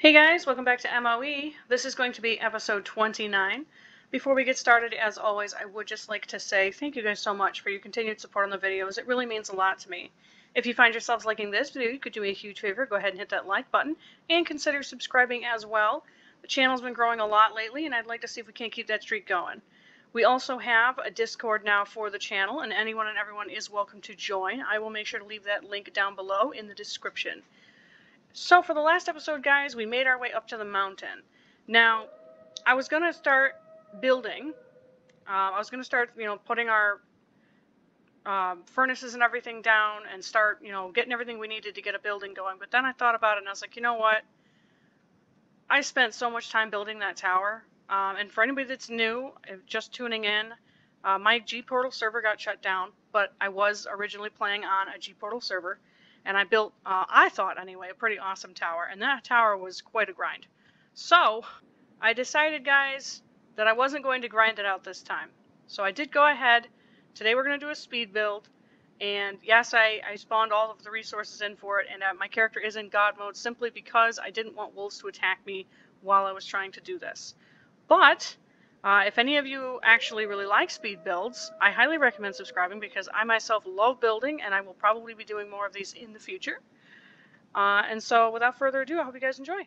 Hey guys, welcome back to MOE. This is going to be episode 29. Before we get started, as always, I would just like to say thank you guys so much for your continued support on the videos. It really means a lot to me. If you find yourselves liking this video, you could do me a huge favor. Go ahead and hit that like button and consider subscribing as well. The channel's been growing a lot lately, and I'd like to see if we can't keep that streak going. We also have a Discord now for the channel, and anyone and everyone is welcome to join. I will make sure to leave that link down below in the description. So for the last episode, guys, we made our way up to the mountain. Now, I was going to start building. Uh, I was going to start, you know, putting our um, furnaces and everything down and start, you know, getting everything we needed to get a building going. But then I thought about it and I was like, you know what? I spent so much time building that tower. Um, and for anybody that's new, just tuning in, uh, my G Portal server got shut down, but I was originally playing on a G Portal server and I built, uh, I thought anyway, a pretty awesome tower, and that tower was quite a grind. So, I decided, guys, that I wasn't going to grind it out this time. So I did go ahead. Today we're going to do a speed build, and yes, I, I spawned all of the resources in for it, and uh, my character is in God mode simply because I didn't want wolves to attack me while I was trying to do this. But, uh, if any of you actually really like speed builds, I highly recommend subscribing because I myself love building and I will probably be doing more of these in the future. Uh, and so without further ado, I hope you guys enjoy.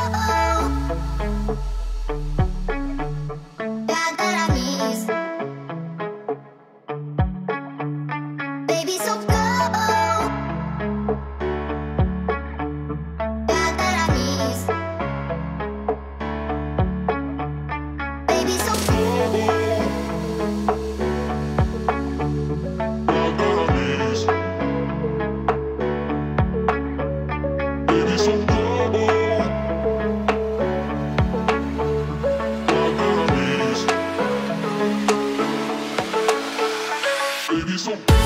So so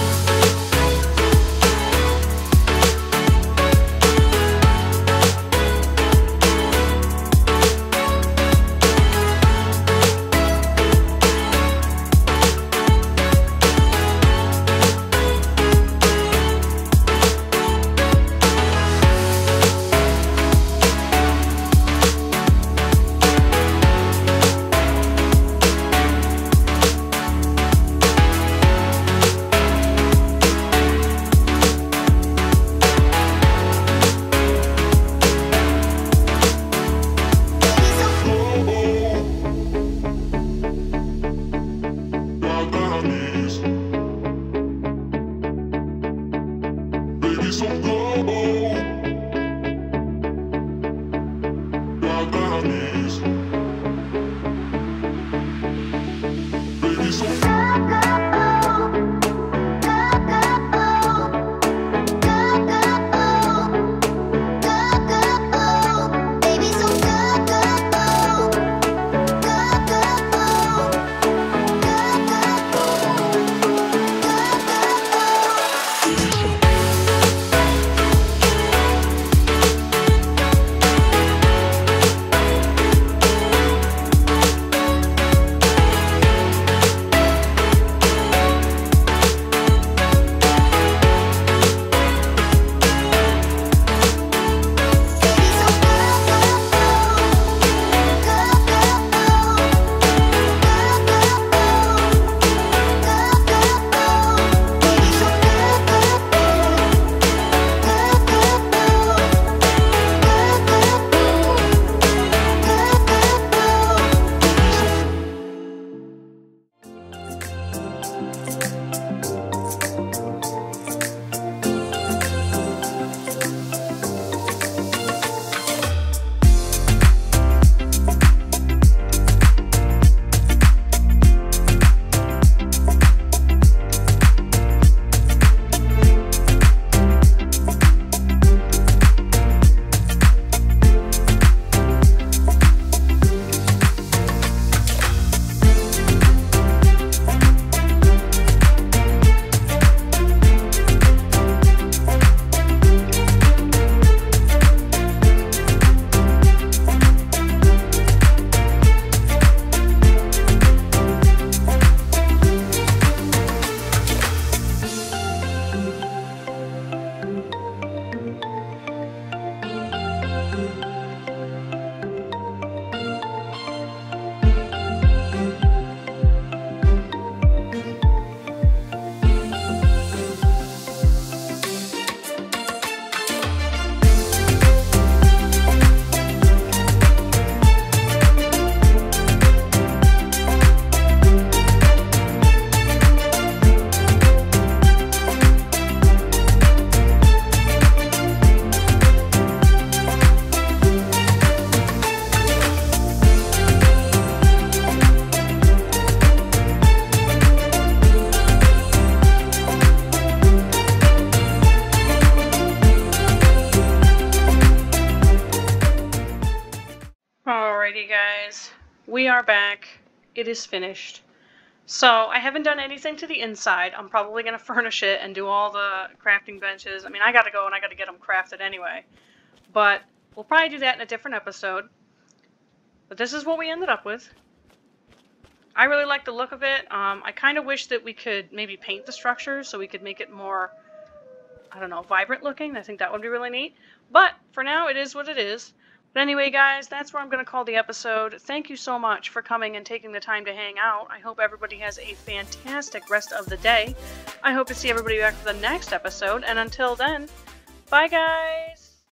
is finished. So, I haven't done anything to the inside. I'm probably going to furnish it and do all the crafting benches. I mean, I got to go and I got to get them crafted anyway. But we'll probably do that in a different episode. But this is what we ended up with. I really like the look of it. Um, I kind of wish that we could maybe paint the structure so we could make it more, I don't know, vibrant looking. I think that would be really neat. But for now, it is what it is. But anyway, guys, that's where I'm going to call the episode. Thank you so much for coming and taking the time to hang out. I hope everybody has a fantastic rest of the day. I hope to see everybody back for the next episode. And until then, bye, guys.